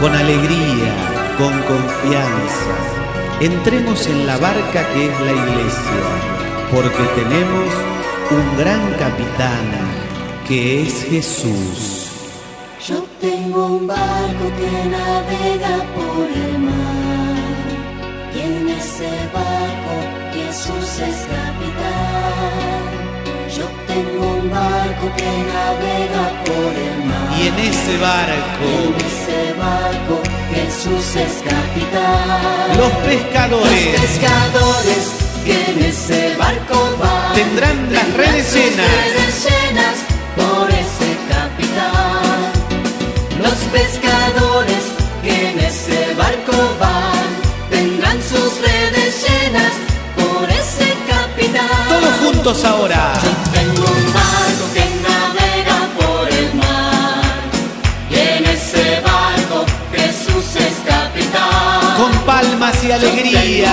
con alegría, con confianza. Entremos en la barca que es la iglesia, porque tenemos un gran capitán que es Jesús. Yo tengo un barco que navega por el mar y en ese barco Jesús es capitán. Que navega por el mar Y en ese barco en ese barco Jesús es capitán. los Los pescadores que en ese barco van tendrán las redes llenas. redes llenas por ese capitán. Los pescadores que en ese barco van tendrán sus redes llenas por ese capitán. Todos juntos ahora. Con palmas y alegría.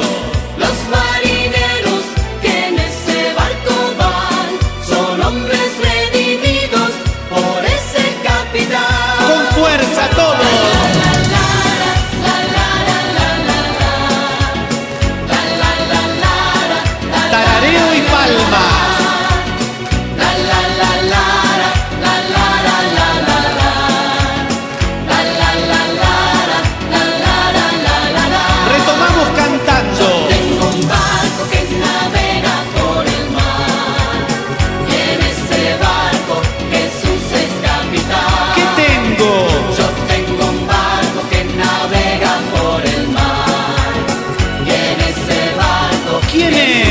viene.